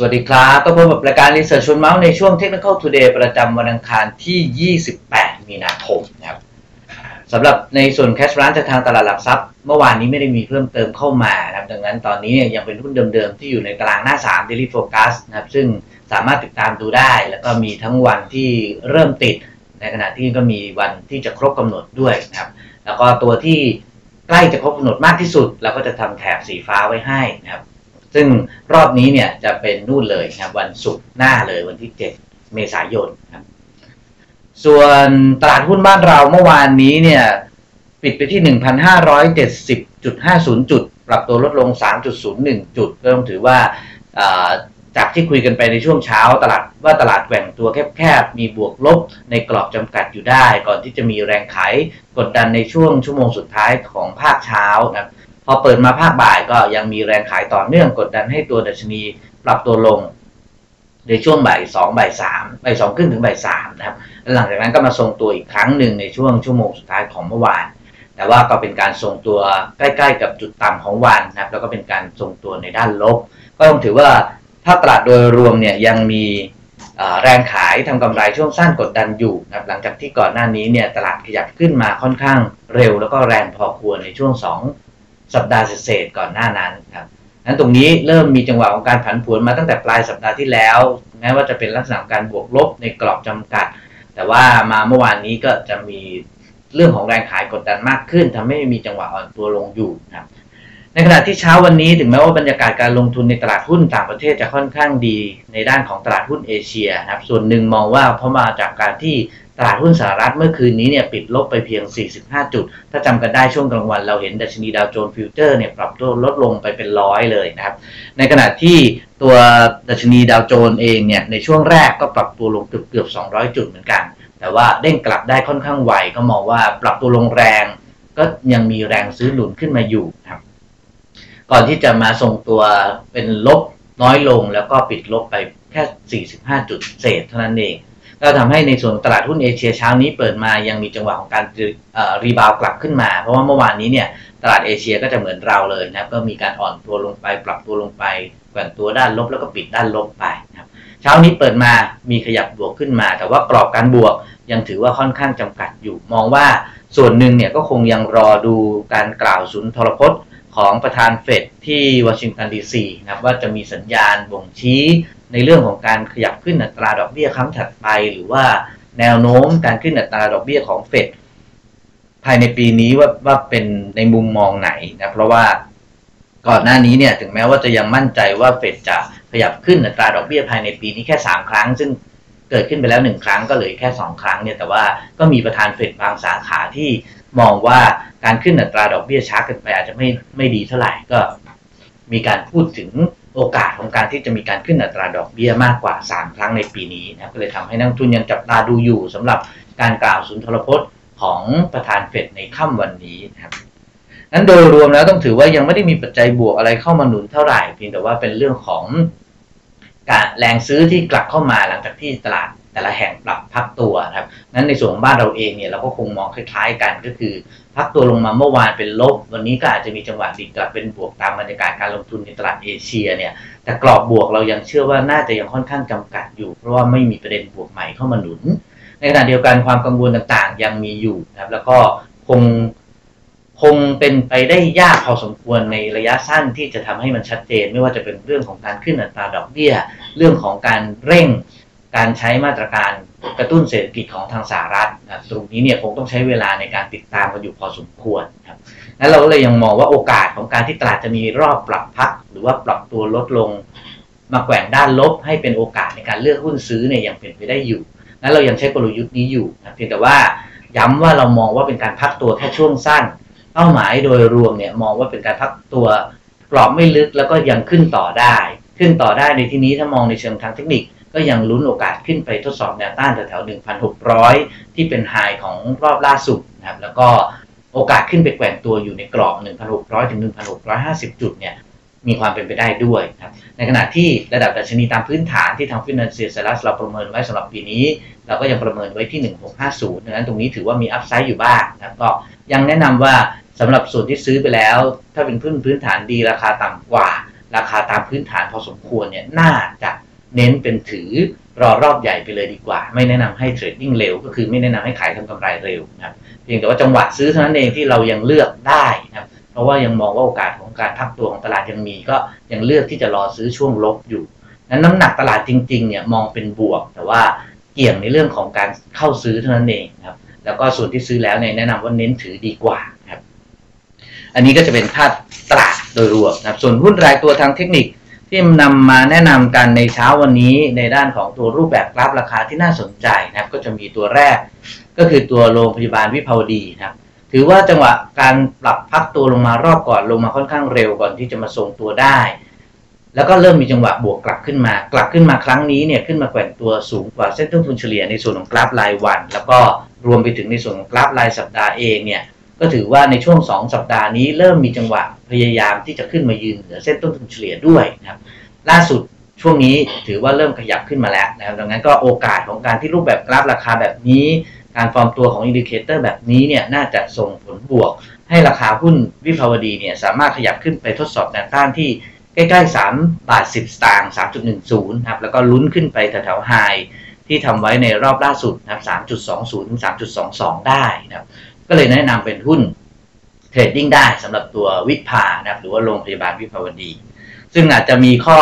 สวัสดีครับก็พบกับรายการ Research ชวนเมาส์ในช่วง Technical Today ประจำวันอังคารที่ 28 มีนาคมนะครับสำหรับในส่วน cash ร้านจากทางตลาดหลักทรัพย์ เมื่อวานนี้ไม่ได้มีเพิ่มเติมเข้ามานะครับดังนั้นตอนนี้เนี่ยยังเป็นหุ้นเดิมๆ ที่อยู่ในตารางหน้า 3 Daily Focus นะครับซึ่งสามารถติดตามดูได้ แล้วก็มีทั้งวันที่เริ่มติด ในขณะที่ก็มีวันที่จะครบกำหนดด้วยนะครับแล้วก็ตัวที่ใกล้จะครบกำหนดมากที่สุด เราก็จะทำแถบสีฟ้าไว้ให้นะครับ ซึ่งรอบนี้เนี่ยจะเป็นนู่นเลยครับวันศุกร์หน้าเลยวันที่ 7 เมษายนครับ ส่วนตลาดหุ้นบ้านเราเมื่อวานนี้เนี่ย ปิดไปที่ 1,570.50 จุด ปรับตัวลดลง 3.01 จุด ก็ต้องถือว่าจากที่คุยกันไปในช่วงเช้าตลาดว่าตลาดแหว่งตัวแคบๆ มีบวกลบในกรอบจำกัดอยู่ได้ ก่อนที่จะมีแรงขายกดดันในช่วงชั่วโมงสุดท้ายของภาคเช้านะครับ พอเปิดมาภาคบ่ายก็ยังมีแรงขายต่อเนื่องกดดันให้ตัวดัชนีปรับตัวลง ในช่วงบ่ายสองบ่ายสามบ่ายสองครึ่งถึงบ่ายสามนะครับหลังจากนั้นก็มาทรงตัวอีกครั้งหนึ่งในช่วงชั่วโมงสุดท้ายของเมื่อวาน แต่ว่าก็เป็นการทรงตัวใกล้ๆ กับจุดต่ำของวันนะครับแล้วก็เป็นการทรงตัวในด้านลบ ก็ต้องถือว่าถ้าตลาดโดยรวมเนี่ยยังมีแรงขายทำกำไรช่วงสั้นกดดันอยู่นะครับหลังจากที่ก่อนหน้านี้เนี่ยตลาดขยับขึ้นมาค่อนข้างเร็ว แล้วก็แรงพอควรในช่วง สัปดาห์เศษก่อนหน้านั้นครับนั้นตรงนี้เริ่มมีจังหวะของการผันผวนมาตั้งแต่ปลายสัปดาห์ที่แล้ว แม้ว่าจะเป็นลักษณะการบวกลบในกรอบจำกัด แต่ว่ามาเมื่อวานนี้ก็จะมีเรื่องของแรงขายกดดันมากขึ้นทำให้มีจังหวะอ่อนตัวลงอยู่ครับในขณะที่เช้าวันนี้ถึงแม้ว่าบรรยากาศการลงทุนในตลาดหุ้นต่างประเทศจะค่อนข้างดีในด้านของตลาดหุ้นเอเชียนะครับส่วนหนึ่งมองว่าเพราะมาจากการที่ ตลาดหุ้นสหรัฐเมื่อคืนนี้เนี่ยปิดลบไปเพียง 45 จุด ถ้าจำกันได้ช่วงกลางวันเราเห็นดัชนีดาวโจนส์ฟิวเจอร์เนี่ยปรับตัวลดลงไปเป็นร้อยเลยนะครับ ในขณะที่ตัวดัชนีดาวโจนส์เองเนี่ยในช่วงแรกก็ปรับตัวลงเกือบเกือบ 200 จุดเหมือนกัน แต่ว่าเด้งกลับได้ค่อนข้างไวก็มองว่าปรับตัวลงแรง ก็ยังมีแรงซื้อหนุนขึ้นมาอยู่ครับ ก่อนที่จะมาทรงตัวเป็นลบน้อยลงแล้วก็ปิดลบไปแค่ 45 จุดเศษเท่านั้นเอง ก็ทำให้ในส่วนตลาดหุ้นเอเชียเช้านี้เปิดมายังมีจังหวะของการ rebound กลับขึ้นมา เพราะว่าเมื่อวานนี้เนี่ยตลาดเอเชียก็จะเหมือนเราเลยนะก็มีการอ่อนตัวลงไปปรับตัวลงไปแกว่งตัวด้านลบแล้วก็ปิดด้านลบไปนะครับเช้านี้เปิดมามีขยับบวกขึ้นมา แต่ว่ากรอบการบวกยังถือว่าค่อนข้างจำกัดอยู่ มองว่าส่วนหนึ่งเนี่ยก็คงยังรอดูการกล่าวสุนทรพจน์ของประธานเฟดที่วอชิงตันดีซีนะครับว่าจะมีสัญญาณบ่งชี้ ในเรื่องของการขยับขึ้นอัตราดอกเบี้ยครั้งถัดไป หรือว่าแนวโน้มการขึ้นอัตราดอกเบี้ยของเฟดภายในปีนี้ว่าว่าเป็นในมุมมองไหนนะเพราะว่าก่อนหน้านี้เนี่ยถึงแม้ว่าจะยังมั่นใจว่าเฟดจะขยับขึ้นอัตราดอกเบี้ยภายในปีนี้แค่ 3 ครั้ง ซึ่งเกิดขึ้นไปแล้ว1ครั้งก็เหลือแค่ 2 ครั้งเนี่ยแต่ว่าก็มีประธานเฟดบางสาขาที่มองว่าการขึ้นอัตราดอกเบี้ยช้าเกินไปอาจจะไม่ไม่ดีเท่าไหร่ก็มีการพูดถึง โอกาสของการที่จะมีการขึ้นอัตราดอกเบี้ยมากกว่า 3 ครั้งในปีนี้นะก็เลยทำให้นักทุนยังจับตาดูอยู่สำหรับการกล่าวสุนทรพจน์ของประธานเฟดในค่ำวันนี้นะครับนั้นโดยรวมแล้วต้องถือว่ายังไม่ได้มีปัจจัยบวกอะไรเข้ามาหนุนเท่าไหร่เพียงแต่ว่าเป็นเรื่องของการแรงซื้อที่กลับเข้ามาหลังจากที่ตลาด แต่ละแห่งปรับพักตัวครับนั้นในส่วนของบ้านเราเองเนี่ยเราก็คงมองคล้ายๆกันก็คือ พักตัวลงมาเมื่อวานเป็นลบ วันนี้ก็อาจจะมีจังหวะดีกลับเป็นบวกตามบรรยากาศการลงทุนในตลาดเอเชียเนี่ยแต่กรอบบวกเรายังเชื่อว่าน่าจะยังค่อนข้างจำกัดอยู่ เพราะว่าไม่มีประเด็นบวกใหม่เข้ามาหนุน ในขณะเดียวกันความกังวลต่างๆ ยังมีอยู่นะครับแล้วก็คงคงเป็นไปได้ยากพอสมควรในระยะสั้นที่จะทำให้มันชัดเจน ไม่ว่าจะเป็นเรื่องของการขึ้นอัตราดอกเบี้ย เรื่องของการเร่ง การใช้มาตรการกระตุ้นเศรษฐกิจของทางสหรัฐนะตรงนี้เนี่ยคงต้องใช้เวลาในการติดตามกันอยู่พอสมควรครับนั้นเราก็เลยยังมองว่าโอกาสของการที่ตลาดจะมีรอบปรับพัก หรือว่าปรับตัวลดลง มาแกว่งด้านลบให้เป็นโอกาสในการเลือกหุ้นซื้อเนี่ยยังเป็นไปได้อยู่นั้นเรายังใช้กลยุทธ์นี้อยู่นะเพียงแต่ว่าย้ำว่าเรามองว่าเป็นการพักตัวแค่ช่วงสั้น เป้าหมายโดยรวมเนี่ยมองว่าเป็นการพักตัวกรอบไม่ลึกแล้วก็ยังขึ้นต่อได้ ขึ้นต่อได้ในที่นี้ถ้ามองในเชิงทางเทคนิค ก็ยังลุ้นโอกาสขึ้นไปทดสอบแนวต้านแถวๆ1,600 ที่เป็นไฮของรอบล่าสุดนะครับแล้วก็โอกาสขึ้นไปแกว่งตัวอยู่ในกรอบ 1,600 ถึง 1,650 จุดเนี่ยมีความเป็นไปได้ด้วยครับ ในขณะที่ระดับดัชนีตามพื้นฐานที่ทางฟินแลนเซียเลัสเราประเมินไว้สำหรับปีนี้ เราก็ยังประเมินไว้ที่ 1650ดังนั้นตรงนี้ถือว่ามีอัพไซด์อยู่บ้างนะก็ยังแนะนำว่าสำหรับส่วนที่ซื้อไปแล้ว ถ้าเป็นพื้นพื้นฐานดีราคาต่ำกว่า ราคาตามพื้นฐานพอสมควรเนี่ยน่าจะ เน้นเป็นถือรอรอบใหญ่ไปเลยดีกว่า ไม่แนะนำให้เทรดดิ้งเร็ว ก็คือไม่แนะนำให้ขายทำกำไรเร็วนะครับเพียงแต่ว่าจังหวะซื้อเท่านั้นเองที่เรายังเลือกได้นะครับเพราะว่ายังมองว่าโอกาสของการพักตัวของตลาดยังมี ก็ยังเลือกที่จะรอซื้อช่วงลบอยู่นั้นน้ำหนักตลาดจริงๆเนี่ยมองเป็นบวก แต่ว่าเกี่ยงในเรื่องของการเข้าซื้อเท่านั้นเองครับแล้วก็ส่วนที่ซื้อแล้วเนี่ยแนะนำว่าเน้นถือดีกว่าครับอันนี้ก็จะเป็นภาพตลาดโดยรวมนะครับส่วนหุ้นรายตัวทางเทคนิค ที่นำมาแนะนำกันในเช้าวันนี้ในด้านของตัวรูปแบบกราฟราคาที่น่าสนใจนะครับก็จะมีตัวแรก ก็คือตัวโรงพยาบาลวิภาวดีนะครับถือว่าจังหวะการปรับพักตัวลงมารอบก่อนลงมาค่อนข้างเร็วก่อนที่จะมาทรงตัวได้ แล้วก็เริ่มมีจังหวะบวกกลับขึ้นมา กลับขึ้นมาครั้งนี้เนี่ยขึ้นมาแกว่งตัวสูงกว่าเส้นต้นทุนเฉลี่ยในส่วนของกราฟรายวัน แล้วก็รวมไปถึงในส่วนของกราฟรายสัปดาห์เองเนี่ย ก็ถือว่าในช่วง 2 สัปดาห์นี้เริ่มมีจังหวะพยายามที่จะขึ้นมายืนเหนือเส้นต้นทุนเฉลี่ยด้วยนะครับล่าสุดช่วงนี้ถือว่าเริ่มขยับขึ้นมาแล้วนะครับดังนั้นก็โอกาสของการที่รูปแบบกราฟราคาแบบนี้ การฟอร์มตัวของ indicator แบบนี้เนี่ยน่าจะส่งผลบวก ให้ราคาหุ้นวิภาวดีเนี่ยสามารถขยับขึ้นไปทดสอบแนวต้านที่ใกล้ๆ 3 บาท 10 สตางค์ 3.10 นะครับ แล้วก็ลุ้นขึ้นไปแถวๆ highที่ทำไว้ในรอบล่าสุดนะครับ 3.20 ถึง 3.22 ได้นะครับ ก็เลยแนะนำเป็นหุ้นเทรดดิ้งได้สำหรับตัววิภานะครับหรือว่าโรงพยาบาลวิภาวดี ซึ่งอาจจะมีข้อ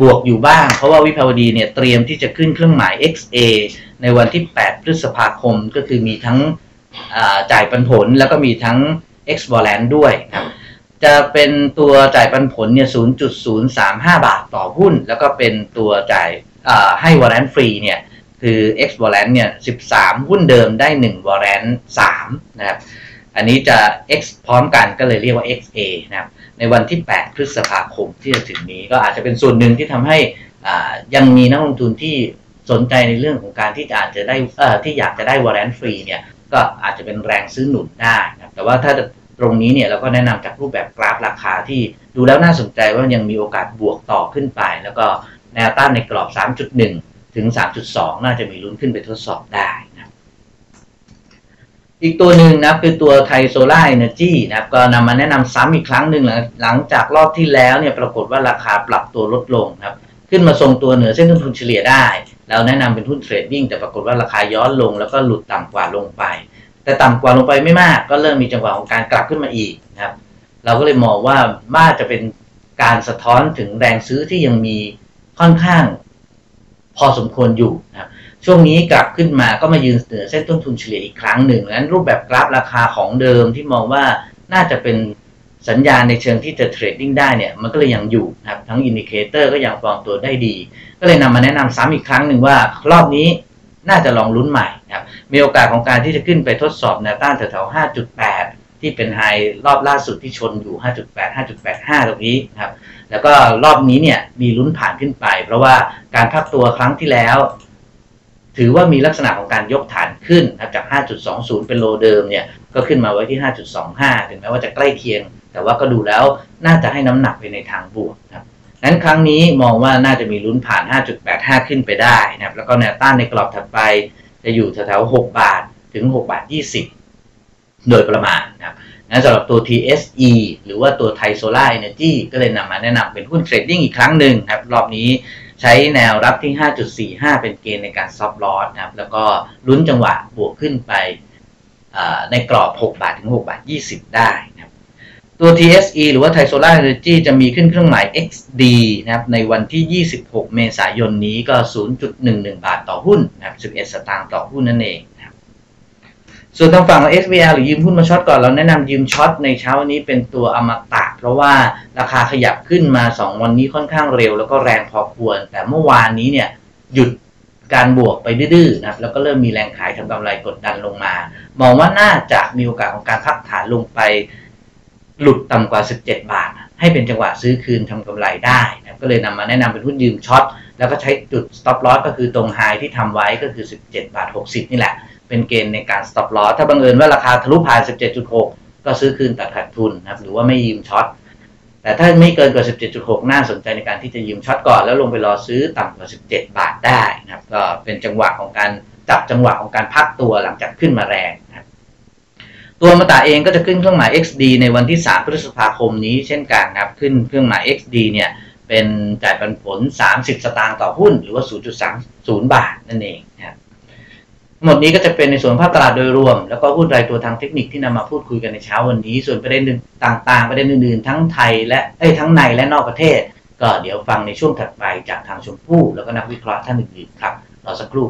บวกอยู่บ้าง เพราะว่าวิภาวดีเนี่ยเตรียมที่จะขึ้นเครื่องหมาย XA ในวันที่ 8 พฤษภาคมก็คือมีทั้งจ่ายปันผลแล้วก็มีทั้ง X v a l a n ด้วยครับจะเป็นตัวจ่ายปันผลเนี่ย 0.035 บาทต่อหุ้น แล้วก็เป็นตัวจ่ายให้ warrant ฟรีเนี่ย คือ X v a l a n เนี่ย 13 หุ้นเดิมได้ 1 w a r r a n t 3นะครับ อันนี้จะ X พร้อมกันก็เลยเรียกว่า XA นะครับ ในวันที่ 8 พฤษภาคมที่จะถึงนี้ก็อาจจะเป็นส่วนหนึ่งที่ทำให้ยังมีนักลงทุนที่สนใจในเรื่องของการที่อาจจะได้ที่อยากจะได้ warrant ฟรีเนี่ยก็อาจจะเป็นแรงซื้อหนุนได้นะแต่ว่าถ้าตรงนี้เนี่ยเราก็แนะนำจากรูปแบบกราฟราคาที่ดูแล้วน่าสนใจว่ายังมีโอกาสบวกต่อขึ้นไป แล้วก็แนวต้านในกรอบ 3.1 ถึง 3.2 น่าจะมีลุ้นขึ้นไปทดสอบได้นะอีกตัวหนึ่งนะคือตัว Thai Solar Energy นะครับก็นำมาแนะนำซ้ำอีกครั้งหนึ่งหลังจากรอบที่แล้วเนี่ยปรากฏว่าราคาปรับตัวลดลงครับขึ้นมาทรงตัวเหนือเส้นต้นทุนเฉลี่ยได้ เราแนะนำเป็นหุ้น trading แต่ปรากฏว่าราคาย้อนลงแล้วก็หลุดต่ำกว่าลงไป แต่ต่ำกว่าลงไปไม่มากก็เริ่มมีจังหวะของการกลับขึ้นมาอีกนะครับเราก็เลยมองว่าน่าจะเป็นการสะท้อนถึงแรงซื้อที่ยังมีค่อนข้าง พอสมควรอยู่นะครับช่วงนี้กลับขึ้นมาก็มายืนเหนือเส้นต้นทุนเฉลี่ยอีกครั้งหนึ่งนั้นรูปแบบกราฟราคาของเดิมที่มองว่าน่าจะเป็นสัญญาณในเชิงที่จะ trading ได้เนี่ยมันก็เลยยังอยู่นะครับทั้ง indicator ก็ยังฟอร์มตัวได้ดี ก็เลยนำมาแนะนำซ้ำอีกครั้งหนึ่งว่ารอบนี้น่าจะลองลุ้นใหม่นะครับมีโอกาสของการที่จะขึ้นไปทดสอบแนวต้านแถวๆ5.8 ที่เป็นไฮรอบล่าสุดที่ชนอยู่ 5.8 5.85 ตรงนี้นะครับ แล้วก็รอบนี้เนี่ยมีลุ้นผ่านขึ้นไป เพราะว่าการพักตัวครั้งที่แล้ว ถือว่ามีลักษณะของการยกฐานขึ้นจาก 5.20 เป็นโลเดิมเนี่ยก็ขึ้นมาไว้ที่ 5.25 ถึงแม้ว่าจะใกล้เคียง แต่ว่าก็ดูแล้วน่าจะให้น้ำหนักไปในทางบวกครับนั้นครั้งนี้มองว่าน่าจะมีลุ้นผ่าน 5.85 ขึ้นไปได้นะครับ แล้วก็แนวต้านในกรอบถัดไป จะอยู่แถวๆ 6 บาทถึง 6 บาท 20 โดยประมาณนะครับ นั้นสำหรับตัว TSE หรือว่าตัว Thai Solar Energy ก็เลยนำมาแนะนำเป็นหุ้น trading อีกครั้งหนึ่งครับ รอบนี้ใช้แนวรับที่ 5.45 เป็นเกณฑ์ในการ stop loss ครับ แล้วก็ลุ้นจังหวะบวกขึ้นไปในกรอบ 6 บาทถึง 6 บาท 20 ได้นะตัว TSE หรือว่า Thai Solar Energy จะมีขึ้นเครื่องหมาย XD นะครับ ในวันที่ 26 เมษายนนี้ก็ 0.11 บาทต่อหุ้นนะครับ11 สตางค์ต่อหุ้นนั่นเอง ส่วนทางฝั่งของ SVL หรือยืมหุ้นมาช็อตก่อนเราแนะนำยืมช็อตในเช้าวันนี้เป็นตัวอมตะ เพราะว่าราคาขยับขึ้นมา 2 วันนี้ค่อนข้างเร็ว แล้วก็แรงพอควร แต่เมื่อวานนี้เนี่ยหยุดการบวกไปดื้อๆนะครับแล้วก็เริ่มมีแรงขายทำกำไรกดดันลงมา มองว่าน่าจะมีโอกาสของการพักฐานลงไปหลุดต่ำกว่า 17 บาท ให้เป็นจังหวะซื้อคืนทำกำไรได้นะก็เลยนำมาแนะนำเป็นหุ้นยืมช็อตแล้วก็ใช้จุด stop loss ก็คือตรงไฮที่ทำไว้ก็คือ 17 บาท 60 นี่แหละ เป็นเกณฑ์ในการ stop loss ถ้าบังเอิญว่าราคาทะลุผ่าน 17.6 ก็ซื้อคืนตัดขาดทุนนะครับ หรือว่าไม่ยืมช็อต แต่ถ้าไม่เกินกว่า 17.6 น่าสนใจในการที่จะยืมช็อตก่อน แล้วลงไปรอซื้อต่ำกว่า 17 บาทได้นะครับ ก็เป็นจังหวะของการจับจังหวะของการพักตัวหลังจากขึ้นมาแรงนะตัวมาตาเองก็จะขึ้นเครื่องหมาย XD ในวันที่ 3 พฤษภาคมนี้เช่นกันนะครับ ขึ้นเครื่องหมาย XD เนี่ยเป็นจ่ายปันผล 30 สตางค์ต่อหุ้น หรือว่า 0.30 บาทนั่นเองนะครับ หมดนี้ก็จะเป็นในส่วนภาพตลาดโดยรวม แล้วก็หุ้นรายตัวทางเทคนิคที่นำมาพูดคุยกันในเช้าวันนี้ ส่วนประเด็นต่างๆ ประเด็นอื่นๆ ทั้งไทยและเอ้ยทั้งในและนอกประเทศ ก็เดี๋ยวฟังในช่วงถัดไปจากทางชมพู่แล้วก็นักวิเคราะห์ท่านอื่นๆครับรอสักครู่